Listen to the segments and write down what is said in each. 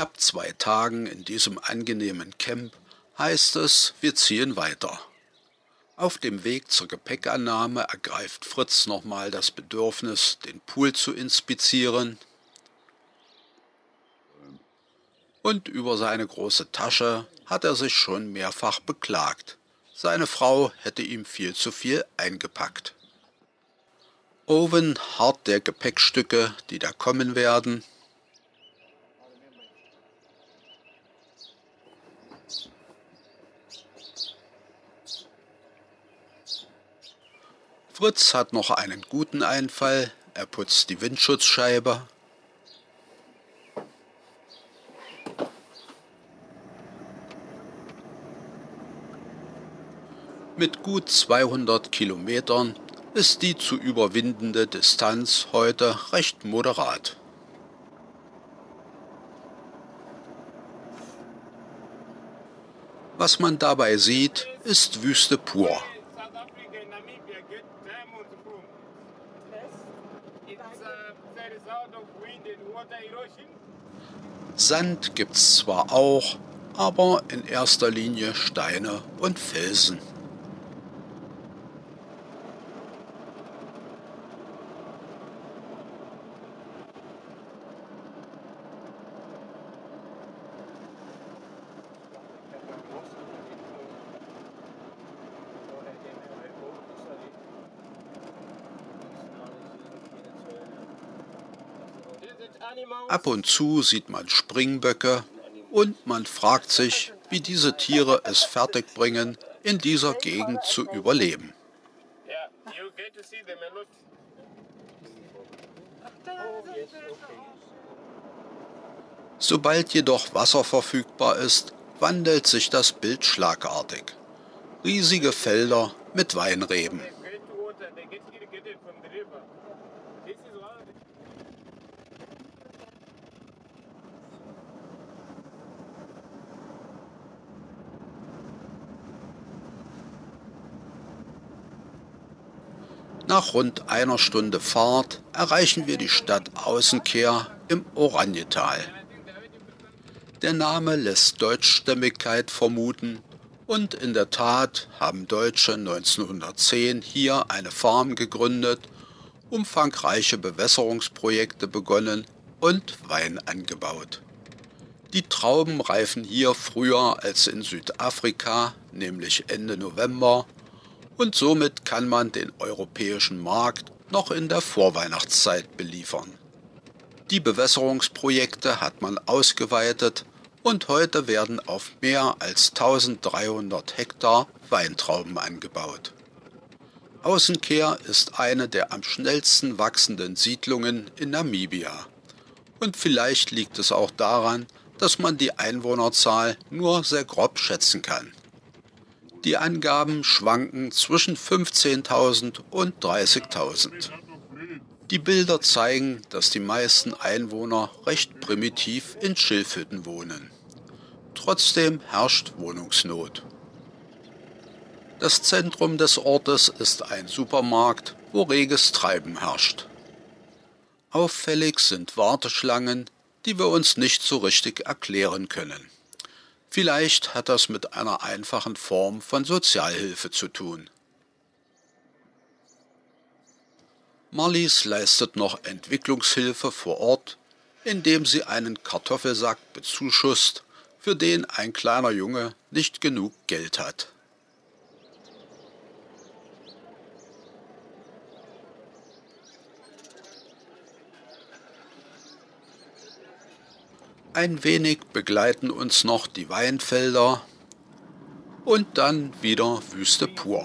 knapp zwei Tagen in diesem angenehmen Camp heißt es, wir ziehen weiter. Auf dem Weg zur Gepäckannahme ergreift Fritz nochmal das Bedürfnis, den Pool zu inspizieren. Und über seine große Tasche hat er sich schon mehrfach beklagt. Seine Frau hätte ihm viel zu viel eingepackt. Owen hart der Gepäckstücke, die da kommen werden, Fritz hat noch einen guten Einfall. Er putzt die Windschutzscheibe. Mit gut 200 Kilometern ist die zu überwindende Distanz heute recht moderat. Was man dabei sieht, ist Wüste pur. Sand gibt's zwar auch, aber in erster Linie Steine und Felsen. Ab und zu sieht man Springböcke und man fragt sich, wie diese Tiere es fertigbringen, in dieser Gegend zu überleben. Sobald jedoch Wasser verfügbar ist, wandelt sich das Bild schlagartig. Riesige Felder mit Weinreben. Nach rund einer Stunde Fahrt erreichen wir die Stadt Außenkehr im Oranjetal. Der Name lässt Deutschstämmigkeit vermuten und in der Tat haben Deutsche 1910 hier eine Farm gegründet, umfangreiche Bewässerungsprojekte begonnen und Wein angebaut. Die Trauben reifen hier früher als in Südafrika, nämlich Ende November und somit kann man den europäischen Markt noch in der Vorweihnachtszeit beliefern. Die Bewässerungsprojekte hat man ausgeweitet und heute werden auf mehr als 1300 Hektar Weintrauben angebaut. Außenkehr ist eine der am schnellsten wachsenden Siedlungen in Namibia. Und vielleicht liegt es auch daran, dass man die Einwohnerzahl nur sehr grob schätzen kann. Die Angaben schwanken zwischen 15.000 und 30.000. Die Bilder zeigen, dass die meisten Einwohner recht primitiv in Schilfhütten wohnen. Trotzdem herrscht Wohnungsnot. Das Zentrum des Ortes ist ein Supermarkt, wo reges Treiben herrscht. Auffällig sind Warteschlangen, die wir uns nicht so richtig erklären können. Vielleicht hat das mit einer einfachen Form von Sozialhilfe zu tun. Marlies leistet noch Entwicklungshilfe vor Ort, indem sie einen Kartoffelsack bezuschusst, für den ein kleiner Junge nicht genug Geld hat. Ein wenig begleiten uns noch die Weinfelder und dann wieder Wüste pur.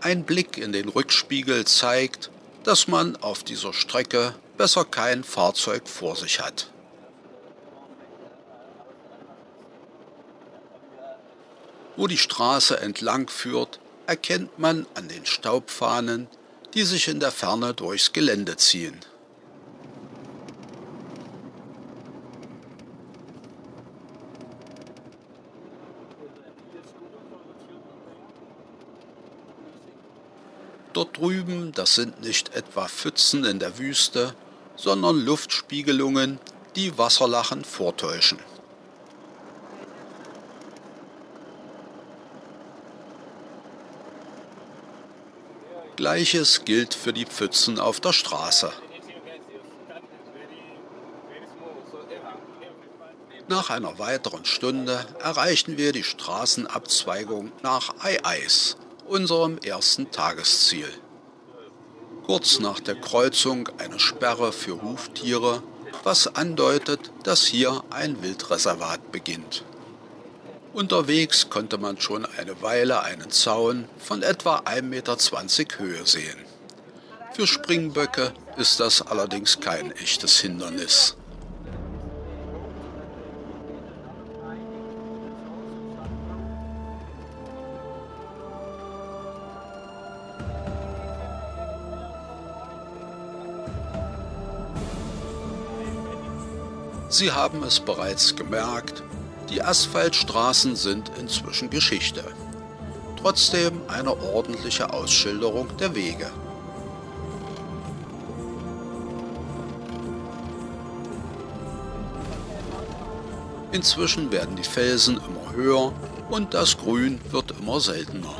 Ein Blick in den Rückspiegel zeigt, dass man auf dieser Strecke besser kein Fahrzeug vor sich hat. wo die Straße entlang führt, erkennt man an den Staubfahnen, die sich in der Ferne durchs Gelände ziehen. Dort drüben, das sind nicht etwa Pfützen in der Wüste, sondern Luftspiegelungen, die Wasserlachen vortäuschen. Gleiches gilt für die Pfützen auf der Straße. Nach einer weiteren Stunde erreichen wir die Straßenabzweigung nach Ei-Eis, unserem ersten Tagesziel. Kurz nach der Kreuzung eine Sperre für Huftiere, was andeutet, dass hier ein Wildreservat beginnt. Unterwegs konnte man schon eine Weile einen Zaun von etwa 1,20 Meter Höhe sehen. Für Springböcke ist das allerdings kein echtes Hindernis. Sie haben es bereits gemerkt, die Asphaltstraßen sind inzwischen Geschichte. Trotzdem eine ordentliche Ausschilderung der Wege. Inzwischen werden die Felsen immer höher und das Grün wird immer seltener.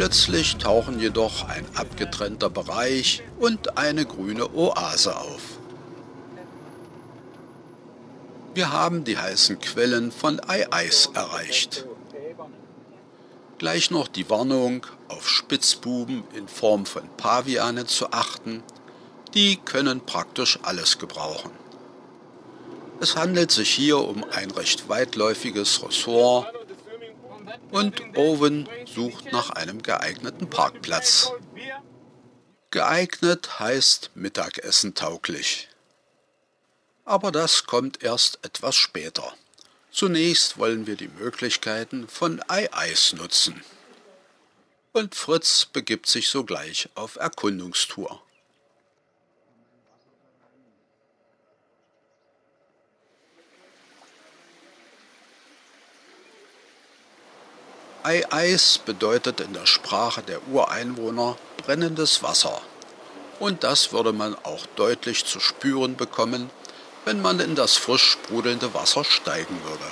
Plötzlich tauchen jedoch ein abgetrennter Bereich und eine grüne Oase auf. Wir haben die heißen Quellen von Ei-Eis erreicht. Gleich noch die Warnung, auf Spitzbuben in Form von Pavianen zu achten, die können praktisch alles gebrauchen. Es handelt sich hier um ein recht weitläufiges Ressort und Owen sucht nach einem geeigneten Parkplatz. Geeignet heißt Mittagessen tauglich. Aber das kommt erst etwas später. Zunächst wollen wir die Möglichkeiten von Ei-Eis nutzen. Und Fritz begibt sich sogleich auf Erkundungstour. Ei-Eis bedeutet in der Sprache der Ureinwohner brennendes Wasser. Und das würde man auch deutlich zu spüren bekommen, wenn man in das frisch sprudelnde Wasser steigen würde.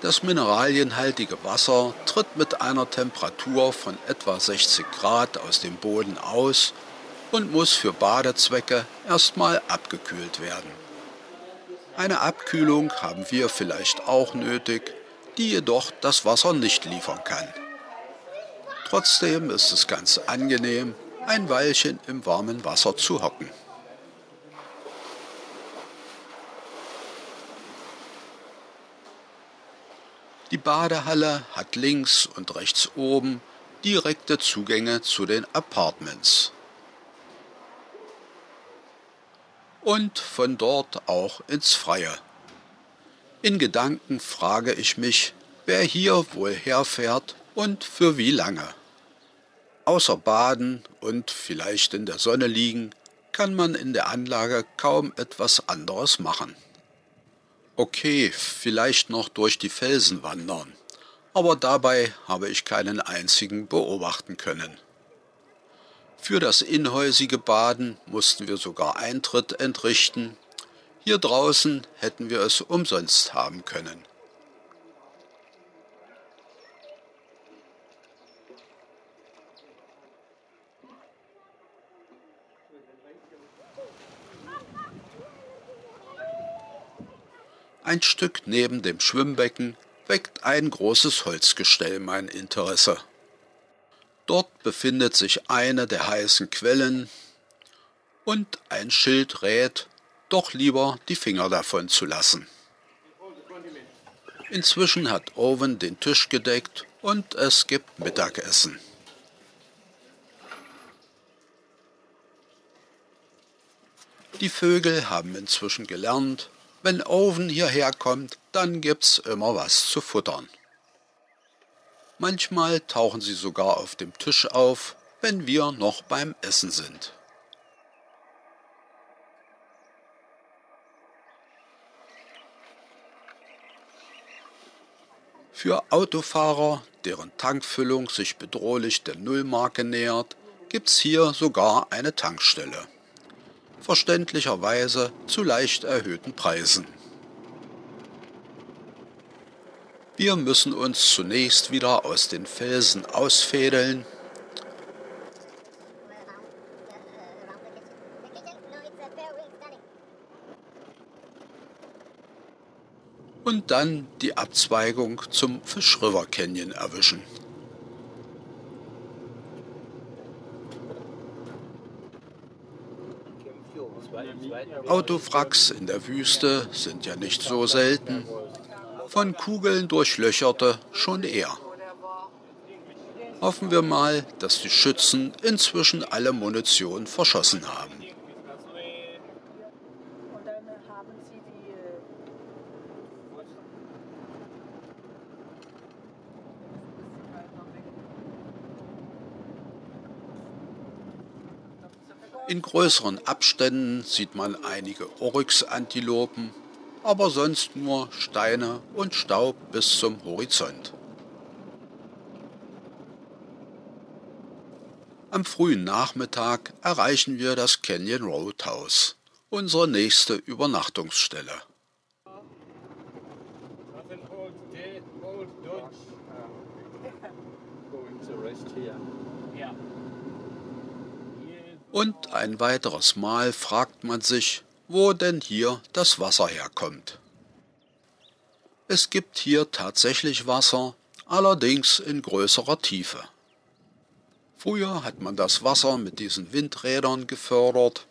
Das mineralienhaltige Wasser tritt mit einer Temperatur von etwa 60 Grad aus dem Boden aus und muss für Badezwecke erstmal abgekühlt werden. Eine Abkühlung haben wir vielleicht auch nötig, die jedoch das Wasser nicht liefern kann. Trotzdem ist es ganz angenehm, ein Weilchen im warmen Wasser zu hocken. Die Badehalle hat links und rechts oben direkte Zugänge zu den Apartments. Und von dort auch ins Freie. In Gedanken frage ich mich, wer hier wohl herfährt und für wie lange. Außer baden und vielleicht in der Sonne liegen, kann man in der Anlage kaum etwas anderes machen. Okay, vielleicht noch durch die Felsen wandern, aber dabei habe ich keinen einzigen beobachten können. Für das inhäusige Baden mussten wir sogar Eintritt entrichten hier draußen hätten wir es umsonst haben können. Ein Stück neben dem Schwimmbecken weckt ein großes Holzgestell mein Interesse. Dort befindet sich eine der heißen Quellen und ein Schild rät, doch lieber die Finger davon zu lassen. Inzwischen hat Owen den Tisch gedeckt und es gibt Mittagessen. Die Vögel haben inzwischen gelernt, wenn Owen hierher kommt, dann gibt's immer was zu futtern. Manchmal tauchen sie sogar auf dem Tisch auf, wenn wir noch beim Essen sind. Für Autofahrer, deren Tankfüllung sich bedrohlich der Nullmarke nähert, gibt's hier sogar eine Tankstelle verständlicherweise zu leicht erhöhten Preisen. Wir müssen uns zunächst wieder aus den Felsen ausfädeln und dann die Abzweigung zum Fish River Canyon erwischen. Autowracks in der Wüste sind ja nicht so selten, von Kugeln durchlöcherte schon eher. Hoffen wir mal, dass die Schützen inzwischen alle Munition verschossen haben. In größeren Abständen sieht man einige Oryx-Antilopen, aber sonst nur Steine und Staub bis zum Horizont. Am frühen Nachmittag erreichen wir das Canyon Road House, unsere nächste Übernachtungsstelle. Und ein weiteres Mal fragt man sich, wo denn hier das Wasser herkommt. Es gibt hier tatsächlich Wasser, allerdings in größerer Tiefe. Früher hat man das Wasser mit diesen Windrädern gefördert,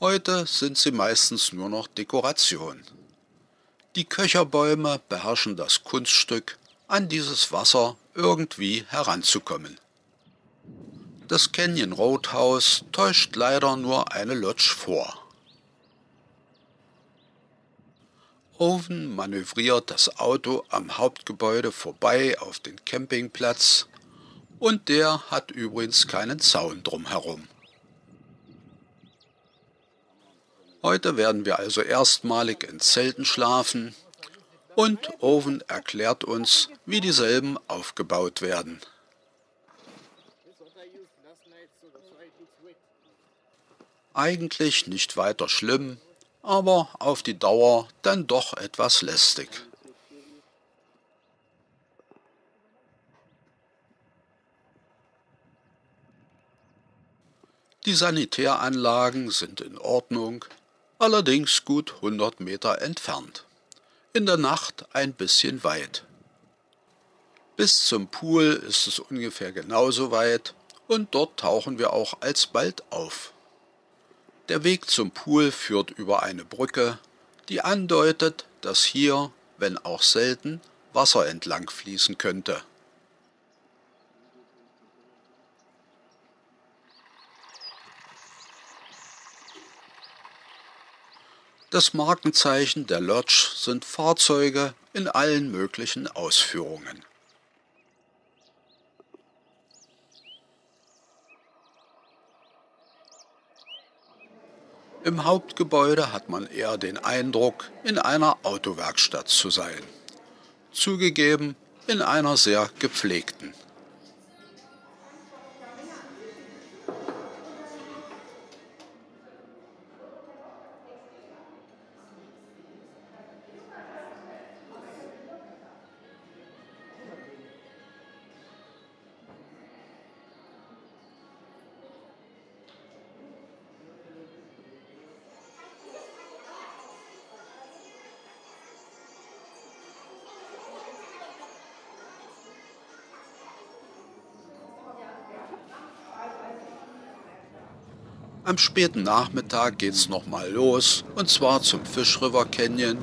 heute sind sie meistens nur noch Dekoration. Die Köcherbäume beherrschen das Kunststück, an dieses Wasser irgendwie heranzukommen. Das Canyon Roadhouse täuscht leider nur eine Lodge vor. Owen manövriert das Auto am Hauptgebäude vorbei auf den Campingplatz und der hat übrigens keinen Zaun drumherum. Heute werden wir also erstmalig in Zelten schlafen und Owen erklärt uns, wie dieselben aufgebaut werden. Eigentlich nicht weiter schlimm, aber auf die Dauer dann doch etwas lästig. Die Sanitäranlagen sind in Ordnung, allerdings gut 100 Meter entfernt. In der Nacht ein bisschen weit. Bis zum Pool ist es ungefähr genauso weit und dort tauchen wir auch alsbald auf. Der Weg zum Pool führt über eine Brücke, die andeutet, dass hier, wenn auch selten, Wasser entlang fließen könnte. Das Markenzeichen der Lodge sind Fahrzeuge in allen möglichen Ausführungen. Im Hauptgebäude hat man eher den Eindruck, in einer Autowerkstatt zu sein. Zugegeben, in einer sehr gepflegten. Am späten Nachmittag geht's nochmal los, und zwar zum Fish River Canyon,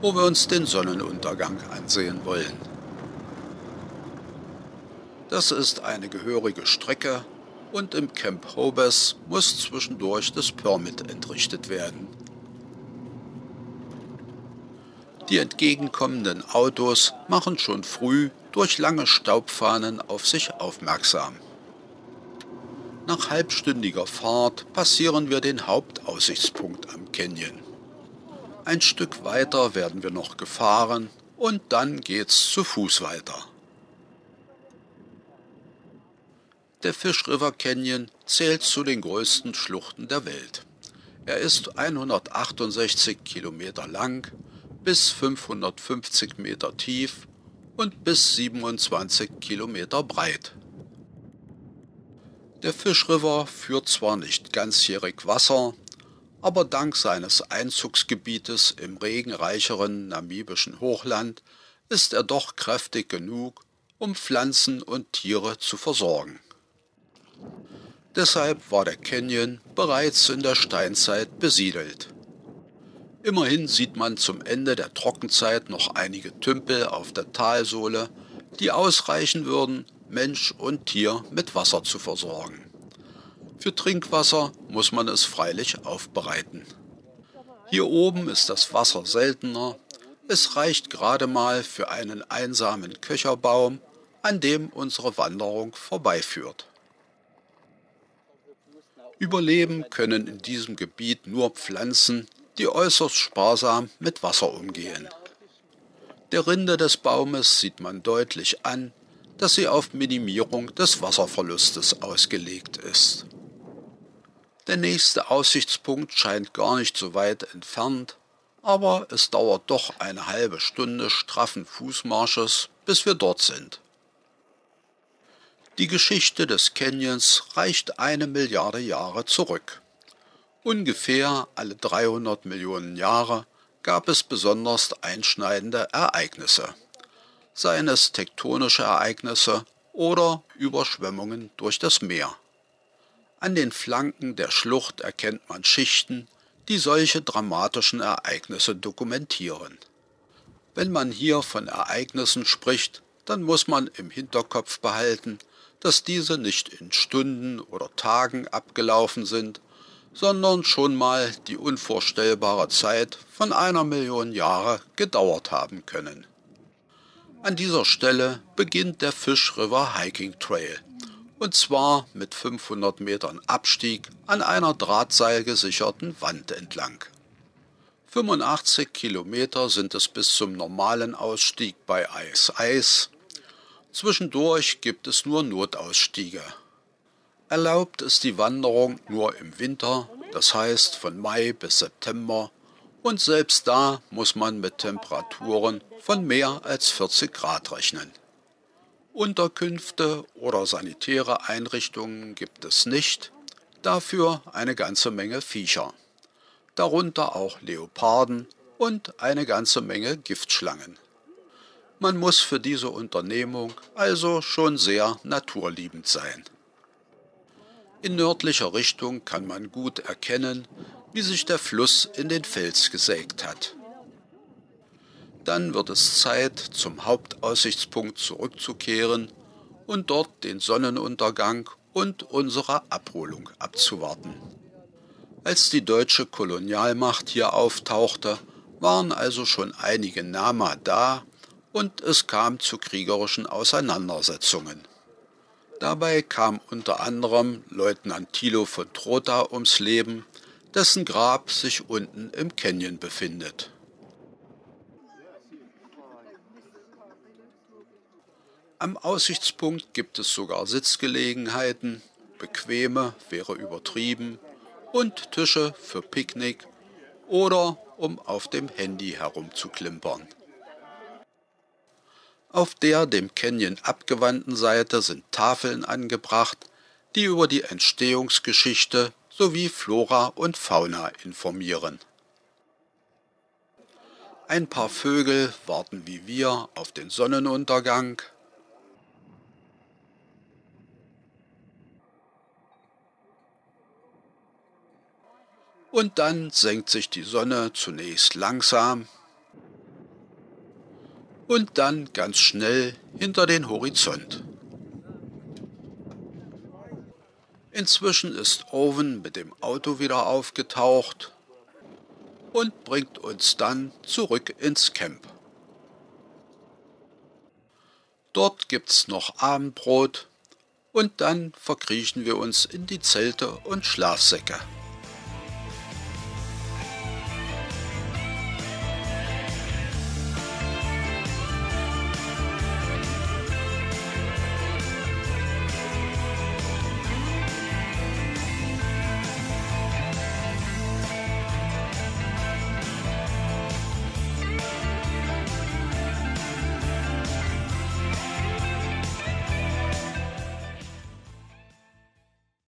wo wir uns den Sonnenuntergang ansehen wollen. Das ist eine gehörige Strecke und im Camp Hobes muss zwischendurch das Permit entrichtet werden. Die entgegenkommenden Autos machen schon früh durch lange Staubfahnen auf sich aufmerksam. Nach halbstündiger Fahrt passieren wir den Hauptaussichtspunkt am Canyon. Ein Stück weiter werden wir noch gefahren und dann geht's zu Fuß weiter. Der Fish River Canyon zählt zu den größten Schluchten der Welt. Er ist 168 Kilometer lang bis 550 Meter tief und bis 27 Kilometer breit. Der Fish River führt zwar nicht ganzjährig Wasser, aber dank seines Einzugsgebietes im regenreicheren namibischen Hochland ist er doch kräftig genug, um Pflanzen und Tiere zu versorgen. Deshalb war der Canyon bereits in der Steinzeit besiedelt. Immerhin sieht man zum Ende der Trockenzeit noch einige Tümpel auf der Talsohle, die ausreichen würden, Mensch und Tier mit Wasser zu versorgen. Für Trinkwasser muss man es freilich aufbereiten. Hier oben ist das Wasser seltener, es reicht gerade mal für einen einsamen Köcherbaum, an dem unsere Wanderung vorbeiführt. Überleben können in diesem Gebiet nur Pflanzen, die äußerst sparsam mit Wasser umgehen. Der Rinde des Baumes sieht man deutlich an, dass sie auf Minimierung des Wasserverlustes ausgelegt ist. Der nächste Aussichtspunkt scheint gar nicht so weit entfernt, aber es dauert doch eine halbe Stunde straffen Fußmarsches, bis wir dort sind. Die Geschichte des Canyons reicht eine Milliarde Jahre zurück. Ungefähr alle 300 Millionen Jahre gab es besonders einschneidende Ereignisse, seien es tektonische Ereignisse oder Überschwemmungen durch das Meer. An den Flanken der Schlucht erkennt man Schichten, die solche dramatischen Ereignisse dokumentieren. Wenn man hier von Ereignissen spricht, dann muss man im Hinterkopf behalten, dass diese nicht in Stunden oder Tagen abgelaufen sind, sondern schon mal die unvorstellbare Zeit von einer Million Jahre gedauert haben können. An dieser Stelle beginnt der Fish River Hiking Trail, und zwar mit 500 Metern Abstieg an einer drahtseilgesicherten Wand entlang. 85 Kilometer sind es bis zum normalen Ausstieg bei Eis Eis. Zwischendurch gibt es nur Notausstiege. Erlaubt ist die Wanderung nur im Winter, das heißt von Mai bis September, und selbst da muss man mit Temperaturen von mehr als 40 Grad rechnen. Unterkünfte oder sanitäre Einrichtungen gibt es nicht, dafür eine ganze Menge Viecher, darunter auch Leoparden und eine ganze Menge Giftschlangen. Man muss für diese Unternehmung also schon sehr naturliebend sein. In nördlicher Richtung kann man gut erkennen, wie sich der Fluss in den Fels gesägt hat. Dann wird es Zeit, zum Hauptaussichtspunkt zurückzukehren und dort den Sonnenuntergang und unsere Abholung abzuwarten. Als die deutsche Kolonialmacht hier auftauchte, waren also schon einige Nama da und es kam zu kriegerischen Auseinandersetzungen. Dabei kam unter anderem Leutnant Thilo von Trotha ums Leben, dessen Grab sich unten im Canyon befindet. Am Aussichtspunkt gibt es sogar Sitzgelegenheiten, bequeme wäre übertrieben, und Tische für Picknick oder um auf dem Handy herumzuklimpern. Auf der dem Canyon abgewandten Seite sind Tafeln angebracht, die über die Entstehungsgeschichte sowie Flora und Fauna informieren. Ein paar Vögel warten wie wir auf den Sonnenuntergang. Und dann senkt sich die Sonne zunächst langsam und dann ganz schnell hinter den Horizont. Inzwischen ist Owen mit dem Auto wieder aufgetaucht und bringt uns dann zurück ins Camp. Dort gibt's noch Abendbrot und dann verkriechen wir uns in die Zelte und Schlafsäcke.